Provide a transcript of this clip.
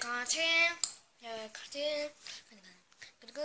여기까지 여기까지 그리고